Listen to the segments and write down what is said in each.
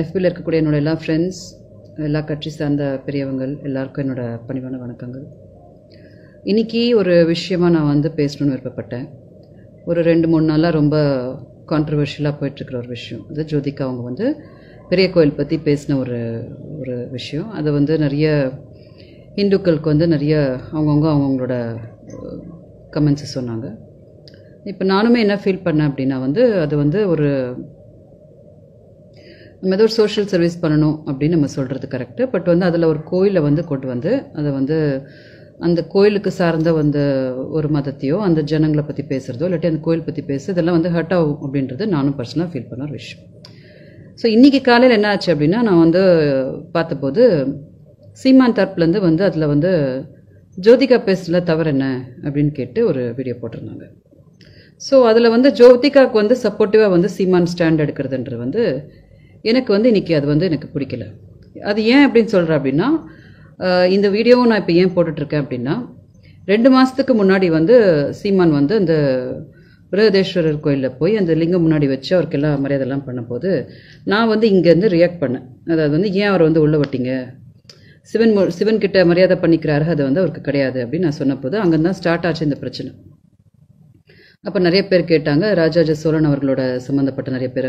எஃபியில் இருக்கக்கூடிய என்னோட எல்லா ஃப்ரெண்ட்ஸ் எல்லா கட்சி சார்ந்த பெரியவங்கள் எல்லாருக்கும் என்னோட பணிவான வணக்கங்கள். இன்னைக்கு ஒரு விஷயமாக நான் வந்து பேசணும்னு விருப்பப்பட்டேன். ஒரு ரெண்டு மூணு நாளாக ரொம்ப கான்ட்ரவர்ஷியலாக போயிட்டுருக்கிற ஒரு விஷயம். அது ஜோதிகா அவங்க வந்து பெரிய கோயில் பற்றி பேசின ஒரு ஒரு விஷயம். அதை வந்து நிறைய இந்துக்களுக்கு வந்து நிறைய அவங்கவுங்க அவங்கவுங்களோட கமெண்ட்ஸை சொன்னாங்க. இப்போ நானுமே என்ன ஃபீல் பண்ணேன் அப்படின்னா வந்து அது வந்து ஒரு ஏதோ ஒரு சோஷியல் சர்வீஸ் பண்ணணும் அப்படின்னு நம்ம சொல்கிறது கரெக்டு பட் வந்து அதில் ஒரு கோயிலை வந்து கொண்டு வந்து அதை வந்து அந்த கோயிலுக்கு சார்ந்த வந்து ஒரு மதத்தையோ அந்த ஜனங்களை பற்றி பேசுகிறதோ இல்லாட்டி அந்த கோயில் பற்றி பேசு இதெல்லாம் வந்து ஹர்ட் ஆகும் அப்படின்றது நானும் பர்சனலாக ஃபீல் பண்ண ஒரு விஷயம். ஸோ இன்றைக்கி காலையில் என்ன ஆச்சு அப்படின்னா நான் வந்து பார்த்தபோது சீமான் தரப்புலேருந்து வந்து அதில் வந்து ஜோதிகா பேசுல தவறு என்ன அப்படின்னு கேட்டு ஒரு வீடியோ போட்டிருந்தாங்க. ஸோ அதில் வந்து ஜோதிகாவுக்கு வந்து சப்போர்ட்டிவாக வந்து சீமான் ஸ்டாண்ட் எடுக்கிறதுன்றது வந்து எனக்கு வந்து இன்றைக்கி அது வந்து எனக்கு பிடிக்கல. அது ஏன் அப்படின்னு சொல்கிறேன் அப்படின்னா இந்த வீடியோவும் நான் இப்போ ஏன் போட்டுட்ருக்கேன் அப்படின்னா ரெண்டு மாதத்துக்கு முன்னாடி வந்து சீமான் வந்து அந்த பிரகதேஸ்வரர் கோயிலில் போய் அந்த லிங்கம் முன்னாடி வச்சு அவருக்கு எல்லாம் மரியாதைலாம் பண்ணும்போது நான் வந்து இங்கேருந்து ரியாக்ட் பண்ணேன். அதாவது வந்து ஏன் அவரை வந்து உள்ளே வட்டிங்க? சிவன் மு- சிவன் கிட்ட மரியாதை பண்ணிக்கிறாரு அது வந்து அவருக்கு கிடையாது அப்படின்னு நான் சொன்னபோது அங்கே தான் ஸ்டார்ட் ஆச்சு இந்த பிரச்சனை. அப்போ நிறைய பேர் கேட்டாங்க. ராஜராஜ சோழன் அவர்களோட சம்மந்தப்பட்ட நிறைய பேர்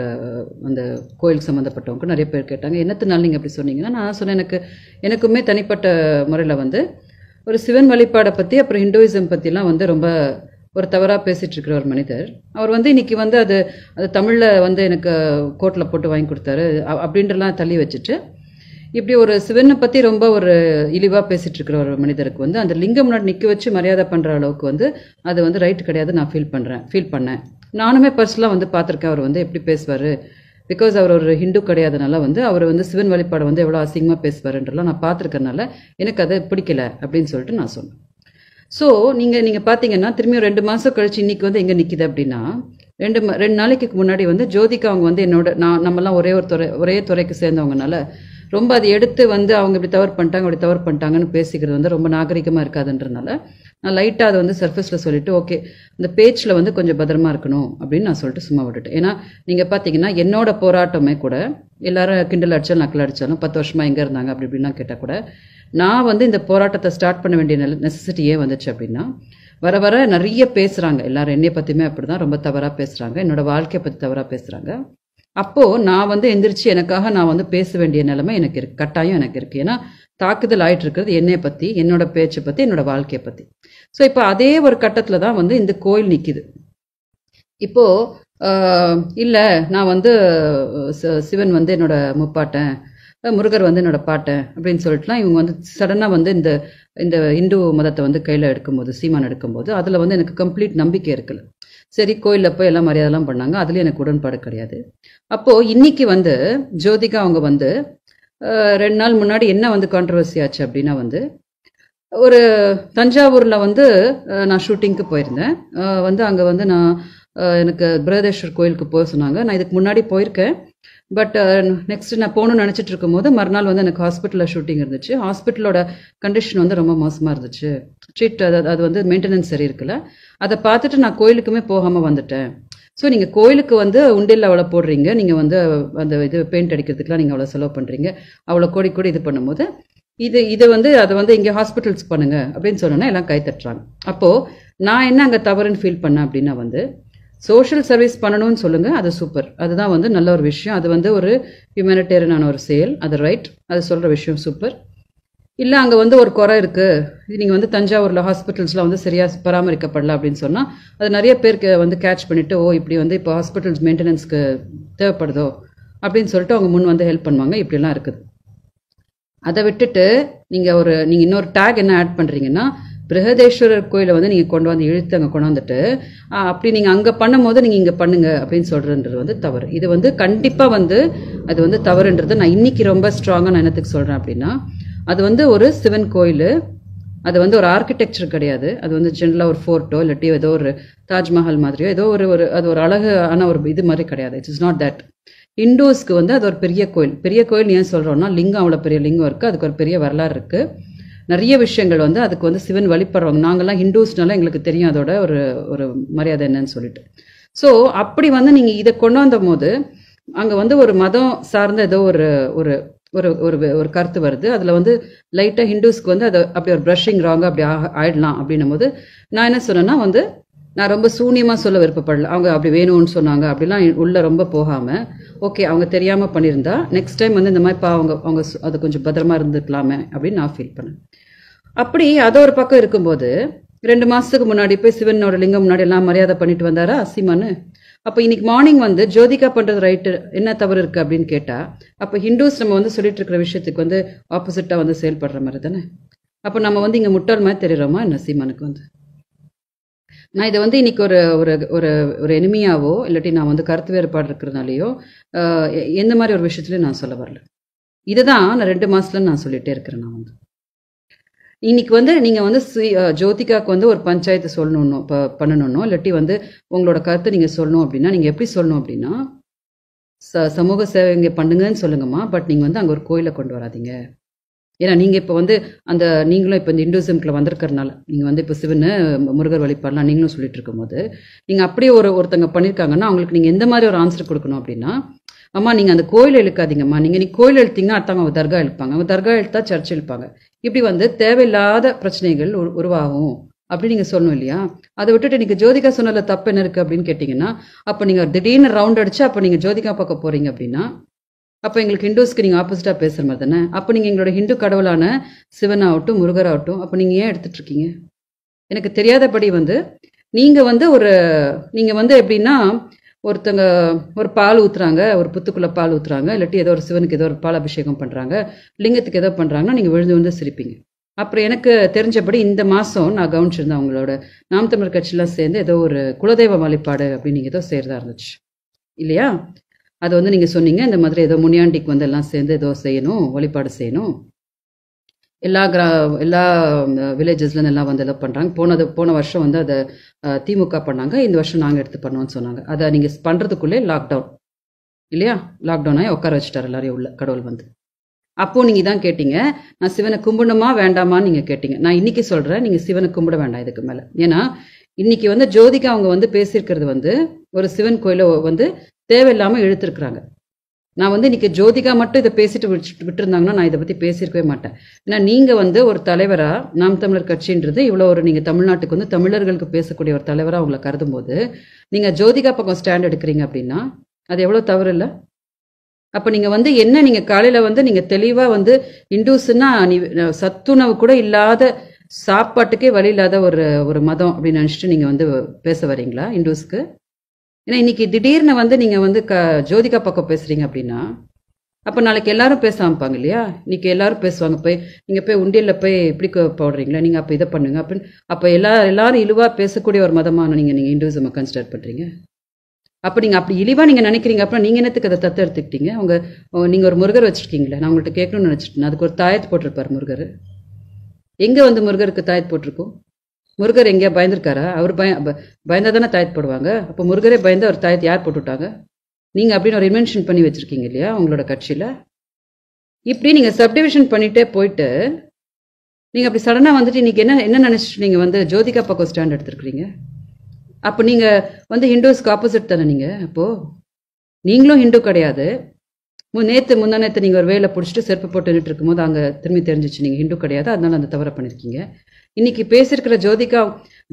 அந்த கோயில் சம்மந்தப்பட்டவங்க நிறைய பேர் கேட்டாங்க. என்னத்தினால நீங்கள் அப்படி சொன்னீங்கன்னா நான் சொன்னேன் எனக்கு எனக்குமே தனிப்பட்ட முறையில் வந்து ஒரு சிவன் வழிபாடை பற்றி அப்புறம் ஹிந்துவிசம் பற்றிலாம் வந்து ரொம்ப ஒரு தவறாக பேசிகிட்டு இருக்கிற ஒரு மனிதர். அவர் வந்து இன்றைக்கி வந்து அது அது தமிழில் வந்து எனக்கு கோட்டில் போட்டு வாங்கி கொடுத்தாரு. அப்படின்றலாம் தள்ளி வச்சுட்டு இப்படி ஒரு சிவனை பற்றி ரொம்ப ஒரு இழிவாக பேசிட்டு இருக்கிற ஒரு மனிதருக்கு வந்து அந்த லிங்கம் முன்னாடி நிற்க வச்சு மரியாதை பண்ணுற அளவுக்கு வந்து அது வந்து ரைட் கிடையாது நான் ஃபீல் பண்ணுறேன் ஃபீல் பண்ணேன். நானுமே பர்சனலாக வந்து பார்த்துருக்கேன் அவர் வந்து எப்படி பேசுவார். பிகாஸ் அவர் ஒரு ஹிந்து கிடையாதனால வந்து அவர் வந்து சிவன் வழிபாடு வந்து எவ்வளோ அசிங்கமாக பேசுவாருன்றலாம் நான் பார்த்துருக்கறனால எனக்கு அது பிடிக்கல அப்படின்னு சொல்லிட்டு நான் சொன்னேன். ஸோ நீங்கள் நீங்கள் பார்த்தீங்கன்னா திரும்பியும் ரெண்டு மாதம் கழிச்சு இன்னைக்கு வந்து எங்கே நிற்கிது அப்படின்னா ரெண்டு ம- ரெண்டு நாளைக்கு முன்னாடி வந்து ஜோதிகா அவங்க வந்து என்னோட நான் நம்மலாம் ஒரே ஒரு துறை ஒரே துறைக்கு சேர்ந்தவங்கனால ரொம்ப அதை எடுத்து வந்து அவங்க இப்படி தவறு பண்ணிட்டாங்க இப்படி தவறு பண்ணிட்டாங்கன்னு பேசிக்கிறது வந்து ரொம்ப நாகரிகமாக இருக்காதுன்றனால நான் லைட்டாக அதை வந்து சர்ஃபேஸில் சொல்லிட்டு ஓகே இந்த பேச்சில் வந்து கொஞ்சம் பத்திரமா இருக்கணும் அப்படின்னு நான் சொல்லிட்டு சும்மா விட்டுட்டேன். ஏன்னா நீங்கள் பார்த்தீங்கன்னா என்னோட போராட்டமே கூட எல்லாரும் கிண்டல் அடித்தாலும் நக்கல் அடித்தாலும் பத்து வருஷமாக எங்கே இருந்தாங்க அப்படி இப்படிலாம் கேட்டால் கூட நான் வந்து இந்த போராட்டத்தை ஸ்டார்ட் பண்ண வேண்டிய நெசசிட்டியே வந்துச்சு அப்படின்னா வர வர நிறைய பேசுகிறாங்க எல்லாரும் என்னை பற்றியுமே அப்படி தான் ரொம்ப தவறாக பேசுகிறாங்க என்னோட வாழ்க்கையை பற்றி தவறாக பேசுகிறாங்க அப்போது நான் வந்து எந்திரிச்சு எனக்காக நான் வந்து பேச வேண்டிய நிலைமை எனக்கு இருக்குது கட்டாயம் எனக்கு இருக்குது ஏன்னா தாக்குதல் ஆயிட்டு இருக்கிறது என்னை பற்றி என்னோட பேச்சை பற்றி என்னோட வாழ்க்கையை பற்றி ஸோ இப்போ அதே ஒரு கட்டத்தில் தான் வந்து இந்த கோயில் நிற்கிது இப்போது இல்லை நான் வந்து சிவன் வந்து என்னோட முப்பாட்டேன் முருகர் வந்து என்னோட பாட்டேன் அப்படின்னு சொல்லிட்டுலாம் இவங்க வந்து சடனாக வந்து இந்த இந்த இந்து மதத்தை வந்து கையில் எடுக்கும்போது சீமான் எடுக்கும்போது அதில் வந்து எனக்கு கம்ப்ளீட் நம்பிக்கை இருக்குல்ல. சரி கோயிலில் போய் எல்லாம் மரியாதைலாம் பண்ணாங்க. அதுலேயும் எனக்கு உடன்பாடு கிடையாது. அப்போது இன்னைக்கு வந்து ஜோதிகா அவங்க வந்து ரெண்டு நாள் முன்னாடி என்ன வந்து கான்ட்ரவர்சி ஆச்சு அப்படின்னா வந்து ஒரு தஞ்சாவூரில் வந்து நான் ஷூட்டிங்க்கு போயிருந்தேன். வந்து அங்கே வந்து நான் எனக்கு பிரகதேஸ்வர் கோயிலுக்கு போக சொன்னாங்க. நான் இதுக்கு முன்னாடி போயிருக்கேன். பட் நெக்ஸ்ட் uh, நான் போகணும்னு நினச்சிட்டு இருக்கும்போது மறுநாள் வந்து எனக்கு ஹாஸ்பிட்டலில் ஷூட்டிங் இருந்துச்சு. ஹாஸ்பிட்டலோட கண்டிஷன் வந்து ரொம்ப மோசமாக இருந்துச்சு. ட்ரீட் அது அது வந்து மெயின்டெனன்ஸ் சரி இருக்குல்ல அதை பார்த்துட்டு நான் கோயிலுக்குமே போகாமல் வந்துட்டேன். ஸோ நீங்கள் கோயிலுக்கு வந்து உண்டில் அவ்வளோ போடுறீங்க. நீங்கள் வந்து அந்த இது பெயிண்ட் அடிக்கிறதுக்குலாம் நீங்கள் அவ்வளோ செலவு பண்ணுறீங்க அவ்வளோ கோடி கோடி இது பண்ணும்போது இது இது வந்து அதை வந்து இங்கே ஹாஸ்பிட்டல்ஸ் பண்ணுங்க அப்படின்னு சொன்னோன்னா எல்லாம் கை தட்டுறாங்க. அப்போது நான் என்ன அங்கே தவறுன்னு ஃபீல் பண்ணேன் அப்படின்னா வந்து சோஷியல் சர்வீஸ் பண்ணணும்னு சொல்லுங்க அது சூப்பர் அதுதான் வந்து நல்ல ஒரு விஷயம். அது வந்து ஒரு ஹியூமனிட்டேரியனான ஒரு செயல். அது ரைட் அது சொல்கிற விஷயம் சூப்பர் இல்லை அங்கே வந்து ஒரு குறை இருக்குது இது நீங்கள் வந்து தஞ்சாவூரில் ஹாஸ்பிட்டல்ஸில் வந்து சரியாக பராமரிக்கப்படல அப்படின்னு சொன்னால் அது நிறைய பேருக்கு வந்து கேட்ச் பண்ணிவிட்டு ஓ இப்படி வந்து இப்போ ஹாஸ்பிட்டல்ஸ் மெயின்டெனன்ஸ்க்கு தேவைப்படுதோ அப்படின்னு சொல்லிட்டு அவங்க முன் வந்து ஹெல்ப் பண்ணுவாங்க. இப்படிலாம் இருக்குது. அதை விட்டுட்டு நீங்கள் ஒரு நீங்கள் இன்னொரு டேக் என்ன ஆட் பண்ணுறீங்கன்னா பிரகதேஸ்வரர் கோயிலை வந்து நீங்கள் கொண்டு வந்து இழுத்து அங்கே கொண்டாந்துட்டு அப்படி நீங்கள் அங்கே பண்ணும்போது நீங்கள் இங்கே பண்ணுங்க அப்படின்னு சொல்கிறன்றது வந்து தவறு. இது வந்து கண்டிப்பாக வந்து அது வந்து தவறுன்றது நான் இன்னைக்கு ரொம்ப ஸ்ட்ராங்காக நான் என்னத்துக்கு சொல்கிறேன் அப்படின்னா அது வந்து ஒரு சிவன் கோயில் அது வந்து ஒரு ஆர்கிடெக்சர் கிடையாது. அது வந்து ஜென்ரலாக ஒரு ஃபோர்ட்டோ இல்லாட்டி ஏதோ ஒரு தாஜ்மஹால் மாதிரியோ ஏதோ ஒரு ஒரு அது ஒரு அழகான ஒரு இது மாதிரி கிடையாது. இட்ஸ் இஸ் நாட் தட் இண்டோஸ்க்கு வந்து அது ஒரு பெரிய கோயில். பெரிய கோயில் ஏன் சொல்கிறோன்னா லிங்கம் அவ்வளோ பெரிய லிங்கம் இருக்குது அதுக்கு ஒரு பெரிய வரலாறு இருக்குது நிறைய விஷயங்கள் வந்து அதுக்கு வந்து சிவன் வழிபடுறவங்க நாங்கள்லாம் ஹிந்துஸ்னால எங்களுக்கு தெரியும் அதோட ஒரு ஒரு மரியாதை என்னன்னு சொல்லிட்டு. ஸோ அப்படி வந்து நீங்கள் இதை கொண்டு வந்த போது அங்கே வந்து ஒரு மதம் சார்ந்த ஏதோ ஒரு ஒரு ஒரு ஒரு ஒரு கருத்து வருது. அதில் வந்து லைட்டாக ஹிந்துஸ்க்கு வந்து அதை அப்படி ஒரு ப்ரஷிங் ராங்க அப்படி ஆக- ஆயிடலாம் அப்படின்னும் போது நான் என்ன சொன்னேன்னா வந்து நான் ரொம்ப சூனியமாக சொல்ல விருப்பப்படல. அவங்க அப்படி வேணும்னு சொன்னாங்க. அப்படிலாம் உள்ளே ரொம்ப போகாமல் ஓகே அவங்க தெரியாமல் பண்ணியிருந்தா நெக்ஸ்ட் டைம் வந்து இந்த மாதிரி பா அவங்க அவங்க அது கொஞ்சம் பத்திரமா இருந்துக்கலாமே அப்படின்னு நான் ஃபீல் பண்ணேன். அப்படி அதை ஒரு பக்கம் இருக்கும்போது ரெண்டு மாதத்துக்கு முன்னாடி போய் சிவனோட லிங்கம் முன்னாடி எல்லாம் மரியாதை பண்ணிட்டு வந்தாரா சீமானு அப்போ இன்னைக்கு மார்னிங் வந்து ஜோதிகா பண்ணுறது ரைட்டு என்ன தவறு இருக்குது அப்படின்னு கேட்டால் அப்போ ஹிந்துஸ் நம்ம வந்து சொல்லிட்டு இருக்கிற விஷயத்துக்கு வந்து ஆப்போசிட்டாக வந்து செயல்படுற மாதிரி தானே? அப்போ நம்ம வந்து இங்கே முட்டாள் மாதிரி தெரியுறோமா என்ன சீமானுக்கு வந்து? நான் இதை வந்து இன்னைக்கு ஒரு ஒரு ஒரு ஒரு எனிமியாவோ இல்லாட்டி நான் வந்து கருத்து வேறுபாடு இருக்கிறதுனாலையோ எ- எந்த மாதிரி ஒரு விஷயத்துலையும் நான் சொல்ல வரல. இதுதான் நான் ரெண்டு மாசத்துல நான் சொல்லிட்டே இருக்கிறேன் நான் வந்து. இன்னைக்கு வந்து நீங்கள் வந்து ஜோதிகாவுக்கு வந்து ஒரு பஞ்சாயத்து சொல்லணும் ப- பண்ணணும்னோ இல்லாட்டி வந்து உங்களோட கருத்தை நீங்கள் சொல்லணும் அப்படின்னா நீங்கள் எப்படி சொல்லணும் அப்படின்னா ச- சமூக சேவை இங்கே பண்ணுங்கன்னு சொல்லுங்கம்மா பட் நீங்கள் வந்து அங்கே ஒரு கோயிலை கொண்டு வராதீங்க. ஏன்னா நீங்கள் இப்போ வந்து அந்த நீங்களும் இப்போ இந்த இந்துசம்குள்ள வந்திருக்கறனால நீங்கள் வந்து இப்போ சிவனு முருகர் வழிபாடலாம் நீங்களும் சொல்லிட்டு இருக்கும்போது நீங்கள் அப்படியே ஒரு ஒருத்தங்க பண்ணியிருக்காங்கன்னா அவங்களுக்கு நீங்கள் எந்த மாதிரி ஒரு ஆன்சர் கொடுக்கணும் அப்படின்னா அம்மா நீங்கள் அந்த கோயில் இழுக்காதீங்கம்மா. நீங்கள் நீ கோயில் இழுத்தீங்கன்னா அடுத்தவங்க அவங்க தர்கா இழுப்பாங்க. அவங்க தர்கா இழுத்தா சர்ச் இழுப்பாங்க. இப்படி வந்து தேவையில்லாத பிரச்சனைகள் உருவாகும். அப்படி நீங்கள் சொல்லணும் இல்லையா? அதை விட்டுட்டு நீங்கள் ஜோதிகா சொன்னதில் தப்பு என்ன இருக்குது அப்படின்னு கேட்டிங்கன்னா அப்போ நீங்கள் திடீர்னு ரவுண்ட் அடிச்சு அப்போ நீங்கள் ஜோதிகா பார்க்க போகிறீங்க அப்படின்னா அப்போ எங்களுக்கு ஹிந்துஸ்க்கு நீங்கள் ஆப்போசிட்டாக பேசுகிற மாதிரி தானே? அப்போ நீங்கள் எங்களோட ஹிந்து கடவுளான சிவனாகட்டும் முருகராகட்டும் அப்போ நீங்கள் ஏன் எடுத்துகிட்டு இருக்கீங்க? எனக்கு தெரியாதபடி வந்து நீங்கள் வந்து ஒரு நீங்கள் வந்து எப்படின்னா ஒருத்தங்க ஒரு பால் ஊற்றுறாங்க ஒரு புத்துக்குள்ள பால் ஊற்றுறாங்க இல்லாட்டி ஏதோ ஒரு சிவனுக்கு ஏதோ ஒரு பால் அபிஷேகம் பண்ணுறாங்க லிங்கத்துக்கு ஏதோ பண்ணுறாங்கன்னா நீங்கள் விழுந்து விழுந்து சிரிப்பீங்க. அப்புறம் எனக்கு தெரிஞ்சபடி இந்த மாதம் நான் கவனிச்சிருந்தேன் அவங்களோட நாம் தமிழர் கட்சியெலாம் சேர்ந்து ஏதோ ஒரு குலதெய்வ வழிபாடு அப்படின்னு நீங்கள் ஏதோ செய்கிறதா இருந்துச்சு. இல்லையா? அது வந்து நீங்கள் சொன்னீங்க இந்த மாதிரி ஏதோ முனியாண்டிக்கு வந்து எல்லாம் சேர்ந்து ஏதோ செய்யணும் வழிபாடு செய்யணும். எல்லா கிரா எல்லா வில்லேஜஸ்லேருந்து எல்லாம் வந்து எல்லாம் பண்ணுறாங்க போனது போன வருஷம் வந்து அதை திமுக பண்ணாங்க. இந்த வருஷம் நாங்கள் எடுத்து பண்ணோம்னு சொன்னாங்க. அதை நீங்கள் பண்ணுறதுக்குள்ளே லாக்டவுன் இல்லையா? லாக்டவுன் ஆகி உட்கார வச்சுட்டார் எல்லாரையும் உள்ள கடவுள் வந்து. அப்போ நீங்க தான் கேட்டீங்க. நான் சிவனை கும்பிடணுமா வேண்டாமான்னு நீங்க கேட்டீங்க. நான் இன்னைக்கு சொல்றேன் நீங்க சிவனை கும்பிட வேண்டாம் இதுக்கு மேல. ஏன்னா இன்னைக்கு வந்து ஜோதிகா அவங்க வந்து பேசியிருக்கிறது வந்து ஒரு சிவன் கோயில வந்து தேவையில்லாமல் இழுத்துருக்குறாங்க. நான் வந்து இன்னைக்கு ஜோதிகா மட்டும் இதை பேசிட்டு விட்டுருந்தாங்கன்னா நான் இதை பற்றி பேசியிருக்கவே மாட்டேன். ஏன்னா நீங்கள் வந்து ஒரு தலைவராக நாம் தமிழர் கட்சின்றது இவ்வளோ ஒரு நீங்கள் தமிழ்நாட்டுக்கு வந்து தமிழர்களுக்கு பேசக்கூடிய ஒரு தலைவராக உங்களை கருதும் போது நீங்கள் ஜோதிகா பக்கம் ஸ்டாண்ட் எடுக்கிறீங்க அப்படின்னா அது எவ்வளோ தவறு இல்லை அப்போ நீங்கள் வந்து என்ன நீங்கள் காலையில் வந்து நீங்கள் தெளிவாக வந்து இண்டூஸ்னா நீ சத்துணவு கூட இல்லாத சாப்பாட்டுக்கே வழி இல்லாத ஒரு ஒரு மதம் அப்படின்னு நினச்சிட்டு நீங்கள் வந்து பேச வரீங்களா இண்டூஸ்க்கு ஏன்னா இன்னைக்கு திடீர்னு வந்து நீங்க வந்து க ஜோதிகா பக்கம் பேசுறீங்க அப்படின்னா அப்ப நாளைக்கு எல்லாரும் பேச ஆரம்பிப்பாங்க இல்லையா? இன்னைக்கு எல்லாரும் பேசுவாங்க. போய் நீங்க போய் உண்டியல்ல போய் இப்படி போடுறீங்களா? நீங்க அப்ப இதை பண்ணுங்க அப்படின்னு. அப்ப எல்லா எல்லாரும் இழிவா பேசக்கூடிய ஒரு மதமான நீங்க நீங்க இந்துசம் கன்சிடர் பண்றீங்க. அப்ப நீங்க அப்படி இழிவா நீங்க நினைக்கிறீங்க அப்புறம் நீங்க என்னத்துக்கு அதை தத்து எடுத்துக்கிட்டீங்க? உங்க நீங்கள் நீங்க ஒரு முருகர் வச்சிருக்கீங்களே நான் உங்கள்கிட்ட கேட்கணும்னு நினைச்சிட்டேன் அதுக்கு ஒரு தாயத்து போட்டிருப்பாரு முருகர். எங்க வந்து முருகருக்கு தாயத்து போட்டிருக்கோம்? முருகர் எங்கேயா பயந்துருக்காரா? அவர் பய பயந்தா தானே தாயத்து போடுவாங்க? அப்போ முருகரே பயந்து அவர் தாயத்து யார் போட்டு விட்டாங்க அப்படின்னு ஒரு இன்வென்ஷன் பண்ணி வச்சுருக்கீங்க இல்லையா உங்களோட கட்சியில்? இப்படி நீங்கள் சப்டிவிஷன் பண்ணிகிட்டே போயிட்டு நீங்கள் அப்படி சடனாக வந்துட்டு இன்றைக்கி என்ன என்ன நினச்சிட்டு நீங்கள் வந்து ஜோதிகா பக்கம் ஸ்டாண்ட் எடுத்துருக்குறீங்க? அப்போ நீங்கள் வந்து ஹிந்துஸ்க்கு ஆப்போசிட் தானே நீங்கள் அப்போது நீங்களும் ஹிந்து கிடையாது. மு- நேற்று முந்தா நேற்று நீங்கள் ஒரு வேலை பிடிச்சிட்டு செருப்பு போட்டு நின்று இருக்கும்போது அங்கே திரும்பி தெரிஞ்சிச்சு நீங்கள் ஹிந்து கிடையாது. அதனால அந்த தவறை பண்ணியிருக்கீங்க இன்னைக்கு பேசியிருக்கிற ஜோதிகா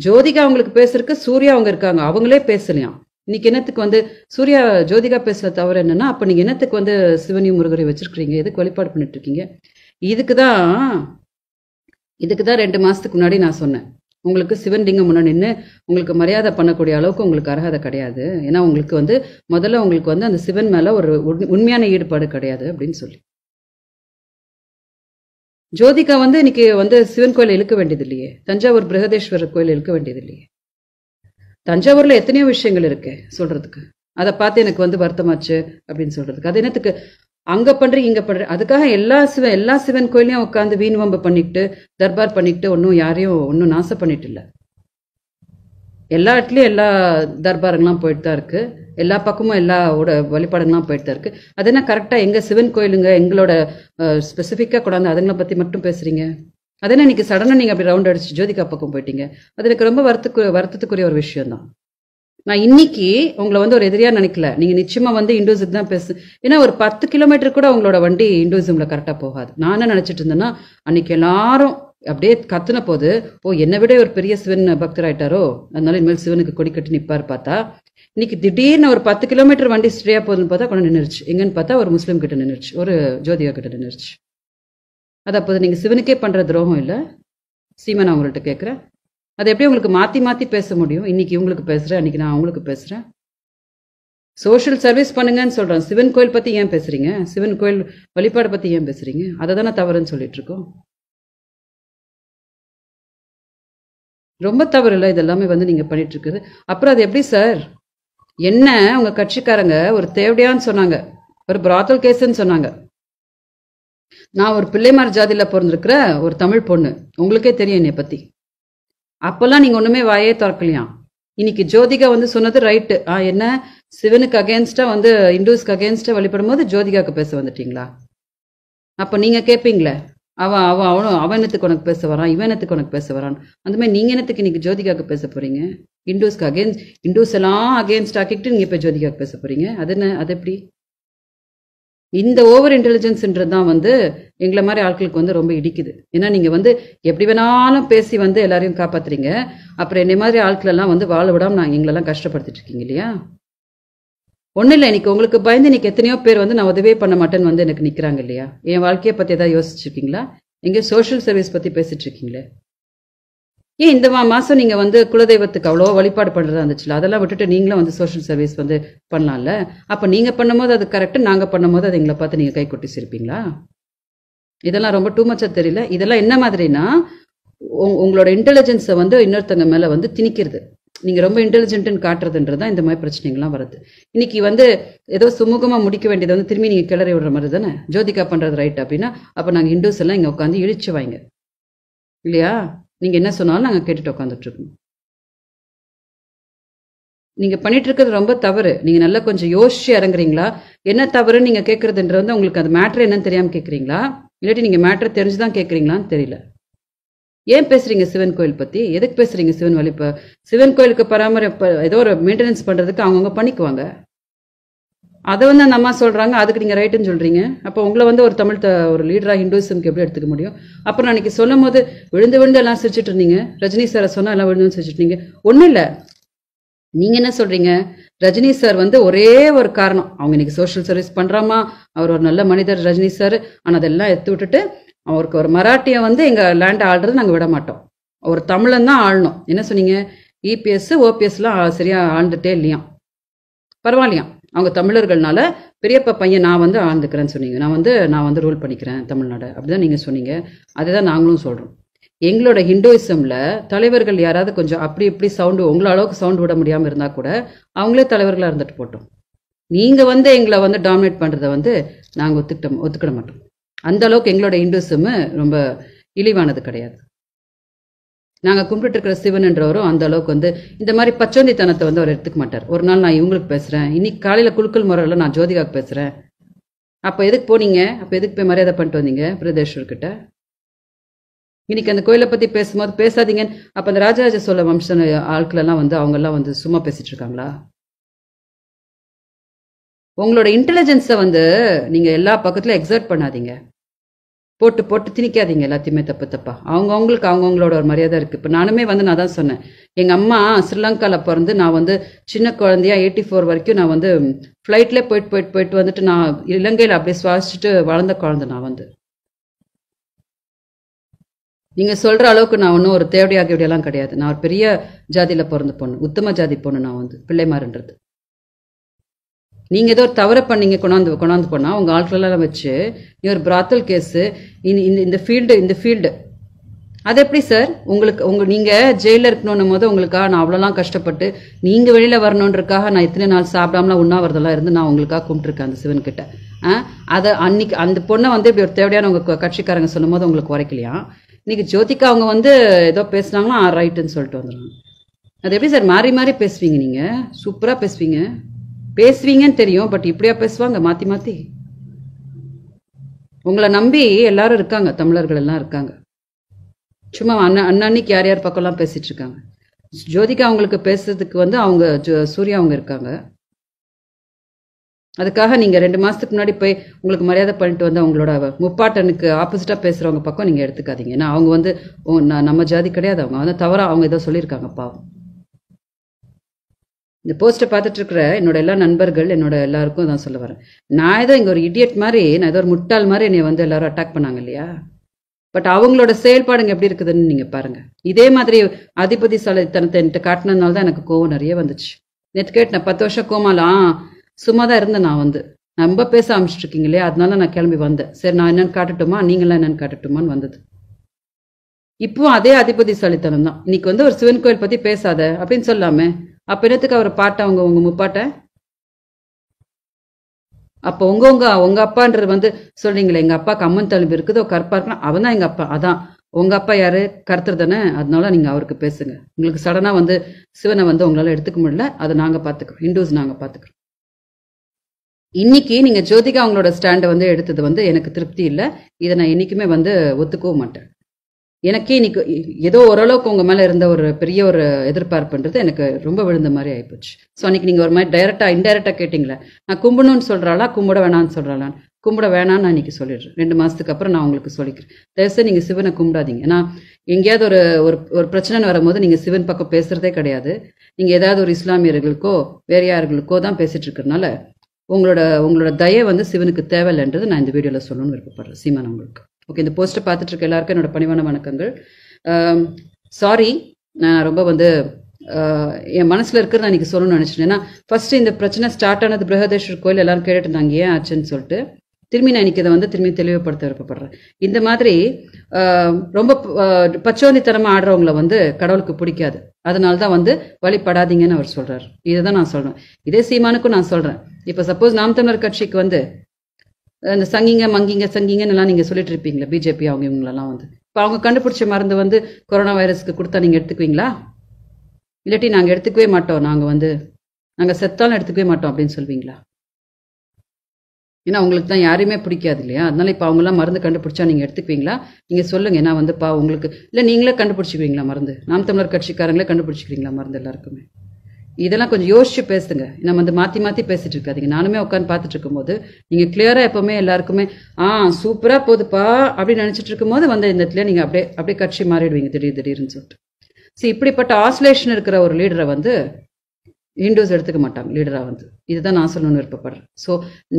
ஜோதிகா அவங்களுக்கு பேசுறதுக்கு சூர்யா அவங்க இருக்காங்க. அவங்களே பேசலையாம் இன்னைக்கு என்னத்துக்கு வந்து சூர்யா ஜோதிகா பேசுற தவறு என்னன்னா அப்ப நீங்க என்னத்துக்கு வந்து சிவனி முருகரை வச்சிருக்கீங்க எதுக்கு வழிபாடு பண்ணிட்டு இருக்கீங்க? இதுக்கு தான் இதுக்கு தான் ரெண்டு மாசத்துக்கு முன்னாடி நான் சொன்னேன். உங்களுக்கு சிவன் லிங்கம் முன்னாடி நின்று உங்களுக்கு மரியாதை பண்ணக்கூடிய அளவுக்கு உங்களுக்கு அர்ஹதை கிடையாது. ஏன்னா உங்களுக்கு வந்து முதல்ல உங்களுக்கு வந்து அந்த சிவன் மேல ஒரு உண்- உண்மையான ஈடுபாடு கிடையாது அப்படின்னு சொல்லி. ஜோதிகா வந்து இன்னைக்கு வந்து சிவன் கோயில் இழுக்க வேண்டியது இல்லையே தஞ்சாவூர் பிரகதேஸ்வரர் கோயில் இழுக்க வேண்டியது இல்லையே தஞ்சாவூர்ல எத்தனையோ விஷயங்கள் இருக்கு சொல்றதுக்கு. அதை பார்த்து எனக்கு வந்து வருத்தமாச்சு அப்படின்னு சொல்றதுக்கு. அது என்னத்துக்கு? அங்க பண்றீங்க இங்க பண்ற. அதுக்காக எல்லா சிவன் எல்லா சிவன் கோயிலையும் உட்காந்து வீண் வம்பு பண்ணிட்டு தர்பார் பண்ணிட்டு ஒன்றும் யாரையும் ஒன்றும் நாசம் பண்ணிட்டு இல்ல. எல்லா இடத்துலயும் எல்லா தர்பாருங்கெல்லாம் போயிட்டு தான் இருக்கு. எல்லா பக்கமும் எல்லா ஓட போயிட்டு தான் இருக்கு. அது என்ன கரெக்டாக எங்கள் சிவன் கோயிலுங்க எங்களோட ஸ்பெசிஃபிக்காக கொண்டாந்து அதுங்களை பற்றி மட்டும் பேசுறீங்க? அது என்ன இன்னைக்கு சடனாக நீங்கள் அப்படி ரவுண்ட் அடிச்சு ஜோதிகா பக்கம் போயிட்டீங்க? அது எனக்கு ரொம்ப வருத்தக்கு வருத்தத்துக்குரிய ஒரு விஷயம் தான் நான் இன்னைக்கு உங்களை வந்து ஒரு எதிரியா நினைக்கல. நீங்க நிச்சயமா வந்து இண்டோசிம் தான் பேசு ஏன்னா ஒரு பத்து கிலோமீட்டர் கூட உங்களோட வண்டி இண்டோசிம்ல கரெக்டா போகாது. நான் என்ன நினைச்சிட்டு இருந்தேன்னா அன்னைக்கு எல்லாரும் அப்படியே கத்துன போது ஓ என்னை விட ஒரு பெரிய சிவன் பக்தர் ஆயிட்டாரோ அதனால இனிமேல் சிவனுக்கு கொடி கட்டி நிப்பாரு பார்த்தா இன்னைக்கு திடீர்னு ஒரு பத்து கிலோமீட்டர் வண்டி ஸ்ட்ரேயா போகுதுன்னு பார்த்தா கொண்டு நின்றுச்சு எங்கன்னு பார்த்தா ஒரு முஸ்லீம் கிட்ட நின்றுச்சு ஒரு ஜோதிகா கிட்ட நின்றுச்சு அது அப்போது நீங்க சிவனுக்கே பண்ற துரோகம் இல்ல. சீமன் அவங்கள்ட்ட கேட்குறேன் அது எப்படி உங்களுக்கு மாற்றி மாற்றி பேச முடியும்? இன்னைக்கு இவங்களுக்கு பேசுறேன் அன்னைக்கு நான் அவங்களுக்கு பேசுறேன். சோஷியல் சர்வீஸ் பண்ணுங்கன்னு சொல்றேன். சிவன் கோயில் பத்தி ஏன் பேசுறீங்க? சிவன் கோயில் வழிபாடு பற்றி ஏன் பேசுறீங்க? அதை தானே தவறுன்னு சொல்லிட்டு இருக்கோம். ரொம்ப தவறு இல்லை. இதெல்லாமே வந்து நீங்க பண்ணிட்டு இருக்குது. அப்புறம் அது எப்படி சார்? என்ன உங்க கட்சிக்காரங்க ஒரு தேவடியான்னு சொன்னாங்க. ஒரு பிராத்தல் கேஸ்ன்னு சொன்னாங்க. நான் ஒரு பிள்ளைமார் ஜாதியில பிறந்திருக்கிற ஒரு தமிழ் பொண்ணு. உங்களுக்கே தெரியும் என்னை பத்தி. அப்பெல்லாம் நீங்க ஒண்ணுமே வாயே திறக்கலையாம் இன்னைக்கு ஜோதிகா வந்து சொன்னது ரைட்டு ஆ என்ன? சிவனுக்கு அகேன்ஸ்டா வந்து இந்துஸ்க்கு அகேன்ஸ்டா வழிபடும் போது ஜோதிகாக்கு பேச வந்துட்டீங்களா? அப்ப நீங்க கேட்பீங்களே அவன் அவன் அவனும் அவனத்துக்கு உனக்கு பேச வரான் இவனத்துக்கு உனக்கு பேச வரான் அந்த மாதிரி நீங்கள் என்னத்துக்கு இன்னைக்கு ஜோதிகாவுக்கு பேச போகிறீங்க இண்டோஸ்க்கு அகேன்ஸ்ட் இண்டோஸ் எல்லாம் அகேன்ஸ்ட் ஆக்கிட்டு நீங்கள் இப்போ ஜோதிகாவுக்கு பேச போகிறீங்க அது என்ன அது எப்படி? இந்த ஓவர் இன்டெலிஜென்ஸ்ன்றது தான் வந்து எங்களை மாதிரி ஆட்களுக்கு வந்து ரொம்ப இடிக்குது. ஏன்னா நீங்கள் வந்து எப்படி வேணாலும் பேசி வந்து எல்லாரையும் காப்பாத்துறீங்க. அப்புறம் என்னை மாதிரி ஆட்கள் எல்லாம் வந்து வாழ விடாம நான் எங்களெல்லாம் கஷ்டப்படுத்திட்டு இருக்கீங்க இல்லையா? ஒன்றும் இல்லை இன்னைக்கு உங்களுக்கு பயந்து இன்னைக்கு எத்தனையோ பேர் வந்து நான் உதவியே பண்ண மாட்டேன்னு வந்து எனக்கு நிற்கிறாங்க இல்லையா? என் வாழ்க்கையை பற்றி ஏதாவது யோசிச்சிருக்கீங்களா எங்கே சோஷியல் சர்வீஸ் பற்றி பேசிட்டு இருக்கீங்களே? ஏன் இந்த மா மாதம் நீங்கள் வந்து குலதெய்வத்துக்கு அவ்வளோ வழிபாடு பண்ணுறதா இருந்துச்சுல? அதெல்லாம் விட்டுட்டு நீங்களும் வந்து சோஷியல் சர்வீஸ் வந்து பண்ணலாம்ல? அப்போ நீங்கள் பண்ணும்போது அது கரெக்டு நாங்கள் பண்ணும்போது அது எங்களை பார்த்து நீங்கள் கை கொட்டி சிரிப்பீங்களா? இதெல்லாம் ரொம்ப டூ மச்சா தெரியல. இதெல்லாம் என்ன மாதிரினா உங்களோட இன்டெலிஜென்ஸை வந்து இன்னொருத்தங்க மேலே வந்து திணிக்கிறது. நீங்க ரொம்ப இன்டெலிஜென்ட்னு காட்டுறதுன்றது தான் இந்த மாதிரி பிரச்சனைகள்லாம் வருது. இன்னைக்கு வந்து ஏதோ சுமூகமா முடிக்க வேண்டியதை வந்து திரும்பி நீங்க கிளறி விடுற மாதிரி தானே? ஜோதிகா பண்றது ரைட் அப்படின்னா அப்ப நாங்க இண்டோஸ் எல்லாம் இங்க உட்காந்து இழிச்சு வாங்க. இல்லையா? நீங்க என்ன சொன்னாலும் நாங்க கேட்டுட்டு உட்காந்துட்டு இருக்கோம். நீங்க பண்ணிட்டு இருக்கிறது ரொம்ப தவறு. நீங்க நல்லா கொஞ்சம் யோசிச்சு இறங்குறீங்களா? என்ன தவறுன்னு நீங்க கேட்கறதுன்றது வந்து உங்களுக்கு அது மேட்ரு என்னன்னு தெரியாம கேக்குறீங்களா? இல்லாட்டி நீங்க மேட்ரு தெரிஞ்சுதான் கேக்குறீங்களான்னு தெரியல. ஏன் பேசுறீங்க சிவன் கோயில் பத்தி? எதுக்கு பேசுறீங்க சிவன் வழி? சிவன் கோயிலுக்கு பராமரிப்பு ஏதோ ஒரு மெயின்டெனன்ஸ் பண்றதுக்கு அவங்கவுங்க பண்ணிக்குவாங்க. அதை வந்து அந்த அம்மா சொல்றாங்க அதுக்கு நீங்க ரைட்டுன்னு சொல்றீங்க. அப்போ உங்களை வந்து ஒரு தமிழ் ஒரு லீடரா ஹிந்துவிசம்க்கு எப்படி எடுத்துக்க முடியும்? அப்புறம் அன்னைக்கு சொல்லும் போது விழுந்து விழுந்து எல்லாம் சிரிச்சிட்டு இருந்தீங்க. ரஜினி சாரை சொன்னா எல்லாம் விழுந்து விழுந்து சிரிச்சிட்டு இருந்தீங்க. ஒன்றும் இல்லை. நீங்க என்ன சொல்றீங்க? ரஜினி சார் வந்து ஒரே ஒரு காரணம். அவங்க இன்னைக்கு சோஷியல் சர்வீஸ் பண்றாமா? அவர் ஒரு நல்ல மனிதர் ரஜினி சார் ஆனா அதெல்லாம் எடுத்து விட்டுட்டு அவருக்கு ஒரு மராட்டியை வந்து எங்க லேண்ட் ஆள்றது நாங்க விட மாட்டோம். ஒரு தமிழன் தான் ஆளணும். என்ன சொன்னீங்க? இபிஎஸ் ஓபிஎஸ்லாம் சரியா ஆழ்ந்துட்டே இல்லையாம். பரவாயில்லையாம் அவங்க தமிழர்கள்னால பெரியப்பா பையன் நான் வந்து ஆழ்ந்துக்கிறேன்னு சொன்னீங்க. நான் வந்து நான் வந்து ரூல் பண்ணிக்கிறேன் தமிழ்நாடு. அப்படிதான் நீங்க சொன்னீங்க. அதுதான் நாங்களும் சொல்றோம். எங்களோட ஹிந்துவிசம்ல தலைவர்கள் யாராவது கொஞ்சம் அப்படி இப்படி சவுண்டு உங்கள அளவுக்கு சவுண்டு விட முடியாமல் இருந்தா கூட அவங்களே தலைவர்களாக இருந்துட்டு போட்டோம். நீங்க வந்து எங்களை வந்து டாமினேட் பண்றதை வந்து நாங்கள் ஒத்துக்கிட்ட ஒத்துக்கிட மாட்டோம். அந்த அளவுக்கு எங்களோட இந்துசம் ரொம்ப இழிவானது கிடையாது. நாங்கள் கும்பிட்டு இருக்கிற சிவன்ன்றவரும் அந்த அளவுக்கு வந்து இந்த மாதிரி பச்சோந்தித்தனத்தை வந்து அவர் எடுத்துக்க மாட்டார். ஒரு நாள் நான் இவங்களுக்கு பேசுறேன் இன்னைக்கு காலையில குழுக்கள் முறையில் நான் ஜோதிகாக்கு பேசுறேன். அப்போ எதுக்கு போனீங்க? அப்போ எதுக்கு போய் மரியாதை பண்ணிட்டு வந்தீங்க? பிரதேஷர்கிட்ட இன்னைக்கு அந்த கோயிலை பத்தி பேசும்போது பேசாதீங்க அப்ப அந்த ராஜராஜ சோழ வம்ச ஆட்கள் எல்லாம் வந்து அவங்க எல்லாம் வந்து சும்மா பேசிட்டு இருக்காங்களா? உங்களோட இன்டெலிஜென்ஸை வந்து நீங்கள் எல்லா பக்கத்துலையும் எக்ஸர்ட் பண்ணாதீங்க. போட்டு போட்டு திணிக்காதீங்க எல்லாத்தையுமே தப்பு தப்பா. அவங்க அவங்களுக்கு அவங்கவுங்களோட ஒரு மரியாதை இருக்கு. இப்போ நானுமே வந்து நான் தான் சொன்னேன். எங்க அம்மா ஸ்ரீலங்காவில் பிறந்து நான் வந்து சின்ன குழந்தையா எயிட்டி ஃபோர் வரைக்கும் நான் வந்து ஃப்ளைட்ல போயிட்டு போயிட்டு போயிட்டு வந்துட்டு நான் இலங்கையில அப்படியே சுவாசிச்சுட்டு வளர்ந்த குழந்தை நான் வந்து. நீங்க சொல்ற அளவுக்கு நான் ஒன்றும் ஒரு தேவடியாக எல்லாம் கிடையாது. நான் ஒரு பெரிய ஜாதியில பிறந்த பொண்ணு உத்தம ஜாதி பொண்ணு நான் வந்து பிள்ளைமாருன்றது. நீங்க ஏதோ ஒரு தவறை பண்ணீங்க கொண்டாந்து கொண்டாந்து போனா உங்க ஆட்களெல்லாம் வச்சு நீ ஒரு பிராத்தல் கேஸு இந்த இந்த ஃபீல்டு இந்த ஃபீல்டு அது எப்படி சார் உங்களுக்கு உங்க நீங்க ஜெயில இருக்கணும் போது உங்களுக்காக நான் அவ்வளோலாம் கஷ்டப்பட்டு நீங்க வெளியில வரணுன்றக்காக நான் இத்தனை நாள் சாப்பிடாமலாம் உண்ணாவிரதெல்லாம் இருந்து நான் உங்களுக்காக கும்பிட்டுருக்கேன் அந்த சிவன் ஆ? அதை அன்னைக்கு அந்த பொண்ணை வந்து இப்படி ஒரு தேவையான உங்க க- கட்சிக்காரங்க சொல்லும் போது உங்களுக்கு குறைக்கலையா? இன்னைக்கு ஜோதிகா அவங்க வந்து ஏதோ பேசுனாங்கன்னா ரைட்டுன்னு சொல்லிட்டு வந்துடுறாங்க அது எப்படி சார் மாறி மாறி பேசுவீங்க நீங்க? சூப்பரா பேசுவீங்க. பேசுவீங்கன்னு தெரியும் பட் இப்படியா பேசுவாங்க? மாத்தி மாத்தி. உங்களை நம்பி எல்லாரும் இருக்காங்க தமிழர்கள் எல்லாம் இருக்காங்க. சும்மா அண்ணன் அன்னன்னைக்கு யார் யார் பக்கம்லாம் பேசிட்டு இருக்காங்க? ஜோதிகா அவங்களுக்கு பேசுறதுக்கு வந்து அவங்க ஜோ- சூர்யா அவங்க இருக்காங்க. அதுக்காக நீங்க ரெண்டு மாசத்துக்கு முன்னாடி போய் உங்களுக்கு மரியாதை பண்ணிட்டு வந்து அவங்களோட முப்பாட்டனுக்கு ஆப்போசிட்டா பேசுறவங்க பக்கம் நீங்க எடுத்துக்காதீங்க. ஏன்னா அவங்க வந்து ஓ, நம்ம ஜாதி கிடையாது. அவங்க வந்து தவறா அவங்க ஏதோ சொல்லியிருக்காங்க பாவம். இந்த போஸ்ட்டை பார்த்துட்டு இருக்கிற என்னோட எல்லா நண்பர்கள் என்னோட எல்லாருக்கும் தான் சொல்ல வரேன். நான் ஏதோ இங்கே ஒரு இடியட் மாதிரி நான் ஏதோ ஒரு முட்டாள் மாதிரி என்னை வந்து எல்லாரும் அட்டாக் பண்ணாங்க இல்லையா? பட் அவங்களோட செயல்பாடுங்க எப்படி இருக்குதுன்னு நீங்கள் பாருங்கள் இதே மாதிரி அதிபதி சலைத்தனத்தை என்கிட்ட காட்டினதுனால தான் எனக்கு கோவம் நிறைய வந்துச்சு. நேற்று கேட்டு நான் பத்து வருஷம் கோமாலாம் சும்மா தான் இருந்தேன் நான் வந்து. ரொம்ப பேச ஆரம்பிச்சிட்டு இல்லையா? அதனால நான் கிளம்பி வந்தேன். சரி நான் என்னென்னு காட்டட்டுமா? நீங்களாம் என்னென்னு காட்டட்டுமான்னு வந்தது. இப்போ அதே அதிபதி சலித்தனம் தான். இன்னைக்கு வந்து ஒரு சிவன் கோயில் பற்றி பேசாத அப்படின்னு சொல்லாமே. அப்ப என்னத்துக்கு அவர் பாட்டா அவங்க உங்க முப்பாட்ட? அப்போ உங்க உங்க உங்க அப்பான்றது வந்து சொல்றீங்களே எங்க அப்பா கம்மன் தழும்பு இருக்குதோ கருப்பா இருக்கலாம். அவன் தான் எங்க அப்பா. அதான். உங்க அப்பா யாரு? கருத்தர் தானே? அதனால நீங்க அவருக்கு பேசுங்க. உங்களுக்கு சடனா வந்து சிவனை வந்து உங்களால எடுத்துக்க முடியல. அதை நாங்க பாத்துக்கிறோம். ஹிந்துஸ் நாங்க பாத்துக்கிறோம். இன்னைக்கு நீங்க ஜோதிகா அவங்களோட ஸ்டாண்டை வந்து எடுத்தது வந்து எனக்கு திருப்தி இல்லை. இதை நான் என்னைக்குமே வந்து ஒத்துக்கவும் மாட்டேன். எனக்கே இன்னைக்கு ஏதோ ஓரளவுக்கு உங்கள் மேலே இருந்த ஒரு பெரிய ஒரு எதிர்பார்ப்புன்றது எனக்கு ரொம்ப விழுந்த மாதிரி ஆயிப்போச்சு. ஸோ அன்னைக்கு நீங்கள் ஒரு மாதிரி டைரெக்டாக இன்டைரக்டாக கேட்டிங்களே நான் கும்பிடணும்னு சொல்கிறாளா கும்பிட வேணாம்னு சொல்கிறாளான்னு கும்பிட வேணாம்னு நான் இன்னைக்கு சொல்லிடுறேன். ரெண்டு மாதத்துக்கு அப்புறம் நான் உங்களுக்கு சொல்லிக்கிறேன். தயவுசெய்து நீங்கள் சிவனை கும்பிடாதீங்க. ஏன்னா எங்கேயாவது ஒரு ஒரு ஒரு பிரச்சனைன்னு வரும்போது நீங்கள் சிவன் பக்கம் பேசுகிறதே கிடையாது. நீங்கள் ஏதாவது ஒரு இஸ்லாமியர்களுக்கோ வேற யார்களுக்கோ தான் பேசிகிட்டு இருக்கிறனால உங்களோட உங்களோட தயை வந்து சிவனுக்கு தேவையில்லைன்றது நான் இந்த வீடியோவில் சொல்லணும்னு விருப்பப்படுறேன். சீமான் உங்களுக்கு ஓகே இந்த போஸ்ட்டை பார்த்துட்டு இருக்க எல்லாருக்கும் என்னோட பணிவான வணக்கங்கள். சாரி நான் ரொம்ப வந்து என் மனசில் இருக்கிறத நான் சொல்லணும்னு நினச்சிட்டேன். ஏன்னா ஃபர்ஸ்ட் இந்த பிரச்சனை ஸ்டார்ட் ஆனது பிரகதேஸ்வர் கோயில் எல்லாரும் கேட்டுட்டு இருந்தாங்க ஏன் ஆச்சுன்னு சொல்லிட்டு. திரும்பி நான் இன்னைக்கு இதை வந்து திரும்பி தெளிவுபடுத்த விருப்பப்படுறேன். இந்த மாதிரி ரொம்ப பச்சோந்தித்தனமாக ஆடுறவங்கள வந்து கடவுளுக்கு பிடிக்காது. அதனால தான் வந்து வழிபடாதீங்கன்னு அவர் சொல்கிறார் இதை தான் நான் சொல்கிறேன் இதே சீமானுக்கும் நான் சொல்கிறேன் இப்போ சப்போஸ் நாம் தமிழர் கட்சிக்கு வந்து இந்த சங்கிங்க மங்கிங்க சங்கிங்கன்னு எல்லாம் நீங்க சொல்லிட்டு இருப்பீங்களா பிஜேபி அவங்க இவங்களெல்லாம் வந்து. இப்போ அவங்க கண்டுபிடிச்ச மருந்து வந்து கொரோனா வைரஸ்க்கு கொடுத்தா நீங்க எடுத்துக்குவீங்களா? இல்லாட்டி நாங்க எடுத்துக்கவே மாட்டோம் நாங்க வந்து நாங்க செத்தாலும் எடுத்துக்கவே மாட்டோம் அப்படின்னு சொல்வீங்களா? ஏன்னா உங்களுக்கு தான் யாரையுமே பிடிக்காது இல்லையா? அதனால இப்போ அவங்களாம் மருந்து கண்டுபிடிச்சா நீங்க எடுத்துக்குவீங்களா? நீங்க சொல்லுங்க ஏன்னா வந்து பா உங்களுக்கு இல்லை நீங்களே கண்டுபிடிச்சிக்குவீங்களா மருந்து? நாம் தமிழர் கட்சிக்காரங்களே கண்டுபிடிச்சிக்கிறீங்களா மருந்து எல்லாருக்குமே? இதெல்லாம் கொஞ்சம் யோசிச்சு பேசுங்க. நம்ம வந்து மாத்தி மாத்தி பேசிட்டு இருக்காதீங்க. நானுமே உட்காந்து பார்த்துட்டு இருக்கும்போது நீங்க கிளியரா எப்பவுமே எல்லாருக்குமே ஆ சூப்பரா போதுப்பா அப்படின்னு நினைச்சிட்டு இருக்கும்போது வந்து இந்த இடத்துல நீங்க அப்படியே அப்படியே கட்சி மாறிடுவீங்க. திடீர் திடீர்னு சொல்லிட்டு. சரி இப்படிப்பட்ட ஆஸ்லேஷன் இருக்கிற ஒரு லீடரை வந்து ஹிந்துஸ் எடுத்துக்க மாட்டாங்க லீடராக வந்து. இதுதான் நான் சொல்லணும்னு விருப்பப்படுறேன். ஸோ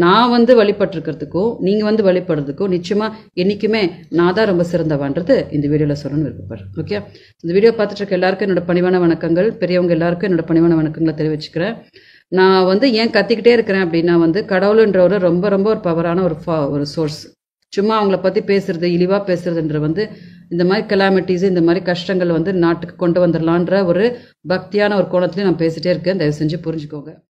நான் வந்து வழிபட்டுருக்கிறதுக்கும் நீங்கள் வந்து வழிபடுறதுக்கும் நிச்சயமாக என்றைக்குமே நான் தான் ரொம்ப சிறந்தவான்றது இந்த வீடியோவில் சொல்லணும்னு விருப்பப்படுறேன். ஓகே இந்த வீடியோ பார்த்துட்டு இருக்க எல்லாருக்கும் என்னோட பணிவான வணக்கங்கள் பெரியவங்க எல்லாருக்கும் என்னோட பணிவான வணக்கங்களை தெரிவிச்சுக்கிறேன். நான் வந்து ஏன் கத்திக்கிட்டே இருக்கிறேன் அப்படின்னா வந்து கடவுளுன்றவர் ரொம்ப ரொம்ப ஒரு பவரான ஒரு ஃபா ஒரு சோர்ஸ் சும்மா அவங்கள பற்றி பேசுறது இழிவாக பேசுறதுன்ற வந்து இந்த மாதிரி கெலாமிட்டிஸ் இந்த மாதிரி கஷ்டங்கள் வந்து நாட்டுக்கு கொண்டு வந்துடலான்ற ஒரு பக்தியான ஒரு கோணத்துலேயும் நான் பேசிட்டே இருக்கேன். தயவு செஞ்சு புரிஞ்சுக்கோங்க.